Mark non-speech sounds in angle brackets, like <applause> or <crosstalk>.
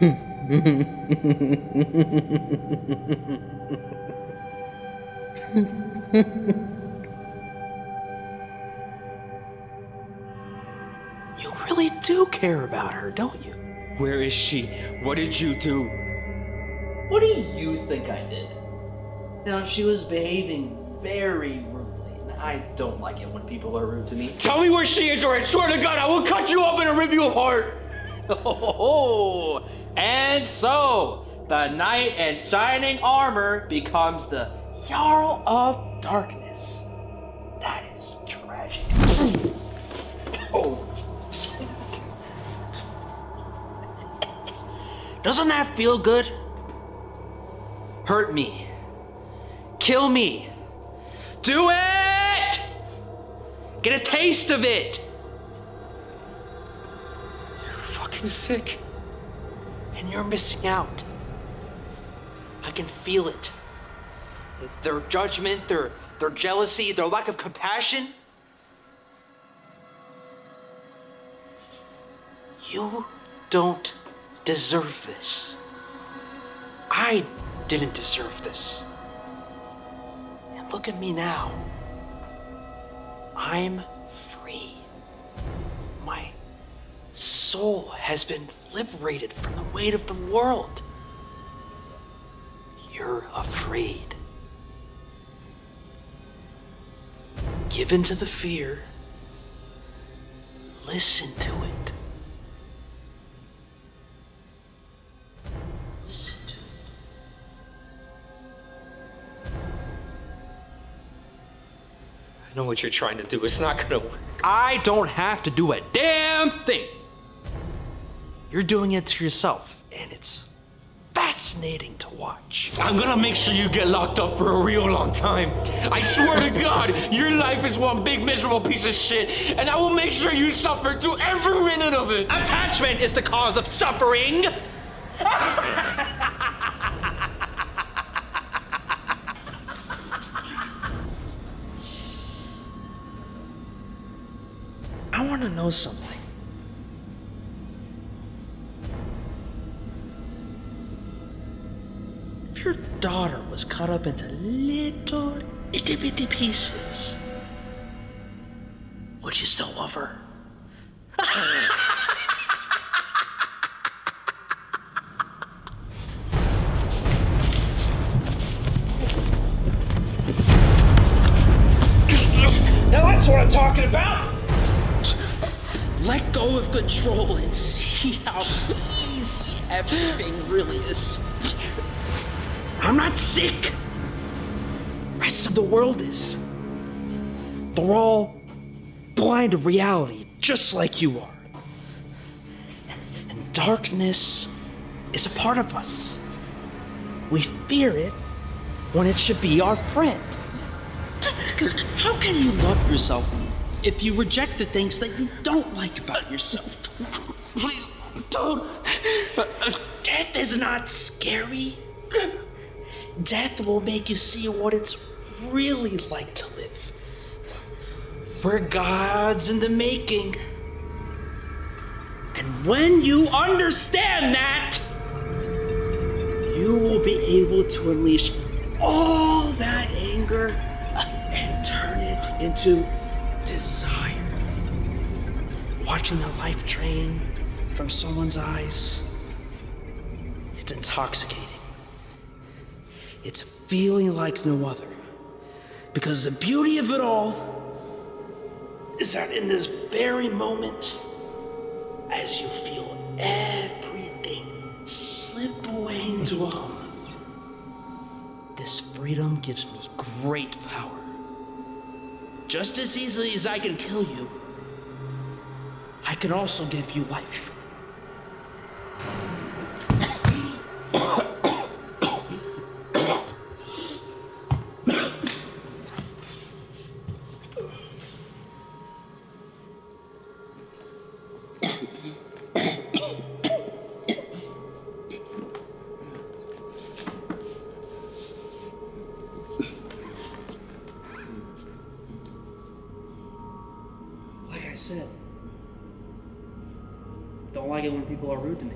<laughs> You really do care about her, don't you? Where is she? What did you do? What do you think I did? Now, she was behaving very rudely, and I don't like it when people are rude to me. Tell me where she is, or I swear to God, I will cut you up and rip you apart. <laughs> Oh, and so the knight in shining armor becomes the Jarl of Darkness. That is tragic. oh. Doesn't that feel good? Hurt me. Kill me. Do it! Get a taste of it! You're fucking sick. And you're missing out. I can feel it. Their judgment, their their jealousy, their lack of compassion. You don't deserve this. I didn't deserve this. And look at me now. I'm soul has been liberated from the weight of the world. You're afraid. Give in to the fear. Listen to it. Listen to it. I know what you're trying to do. It's not gonna work. I don't have to do a damn thing. You're doing it to yourself, and it's fascinating to watch. I'm gonna make sure you get locked up for a real long time. I swear to God, your life is one big miserable piece of shit, and I will make sure you suffer through every minute of it. Attachment is the cause of suffering. <laughs> I want to know something. Your daughter was cut up into little itty bitty pieces, would you still love her? Now that's what I'm talking about! Let go of control and see how easy everything really is. I'm not sick. Rest of the world is. They're all blind to reality, just like you are. And darkness is a part of us. We fear it when it should be our friend. Because how can you love yourself if you reject the things that you don't like about yourself? Please don't. Uh, uh, death is not scary. Death will make you see what it's really like to live. We're gods in the making. And when you understand that, you will be able to unleash all that anger and turn it into desire. Watching the life drain from someone's eyes, it's intoxicating. It's a feeling like no other. Because the beauty of it all is that in this very moment, as you feel everything slip away into a hum, this freedom gives me great power. Just as easily as I can kill you, I can also give you life. I said, don't like it when people are rude to me.